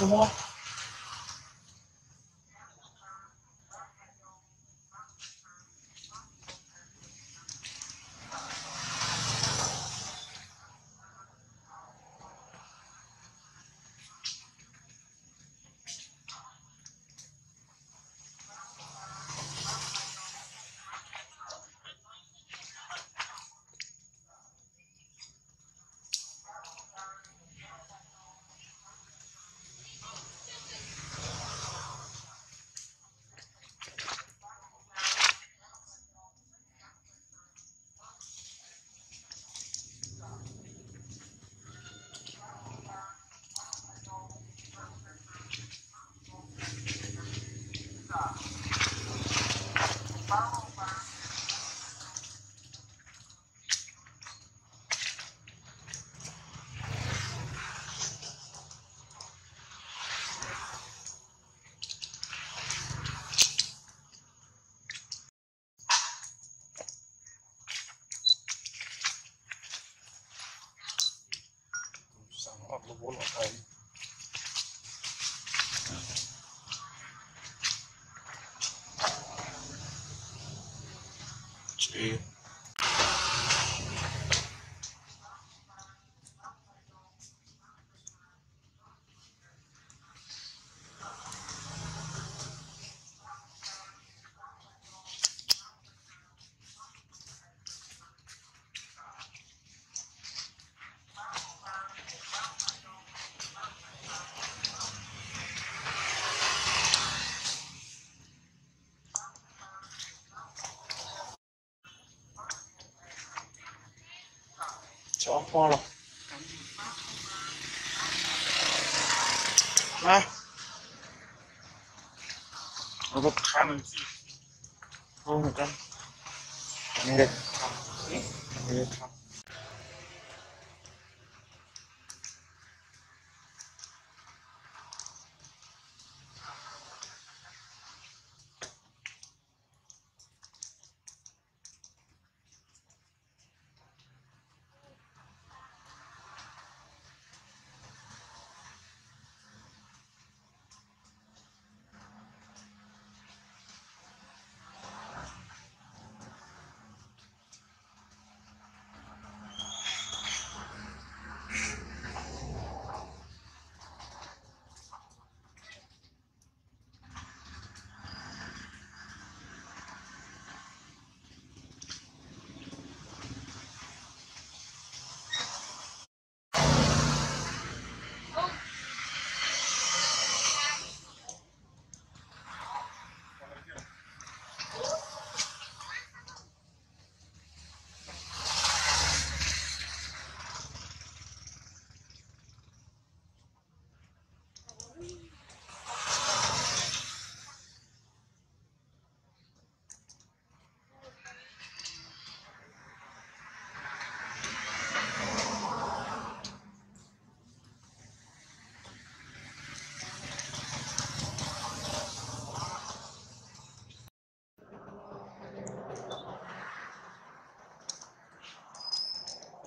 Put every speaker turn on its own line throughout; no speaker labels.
主播 không sáng
hoặc là bốn
挂了，来，
我都看了，好，你干，你别，你别。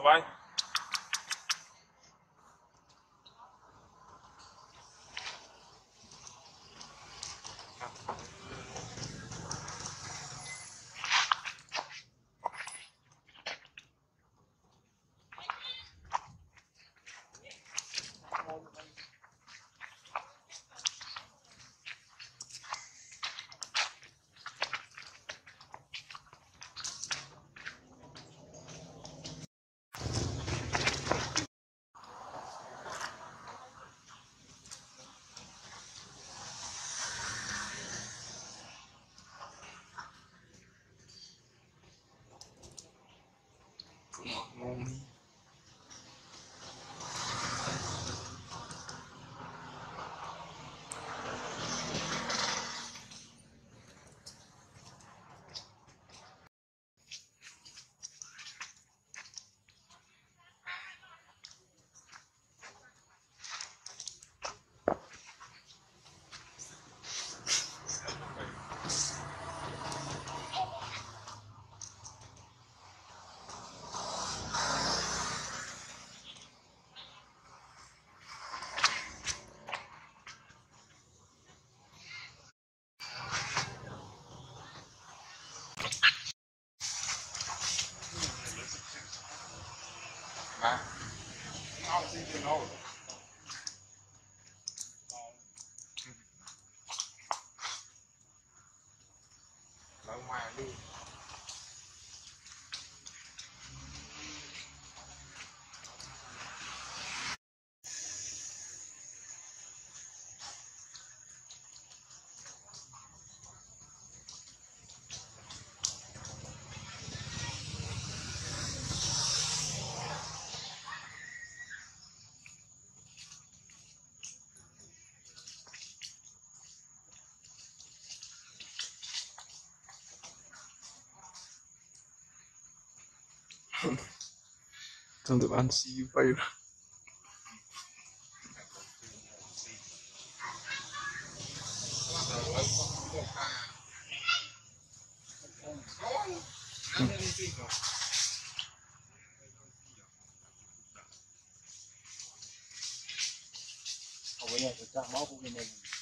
các bạn Thank you.
lonely. 109.
Mann.
Don't want to see you, babe.
Hãy subscribe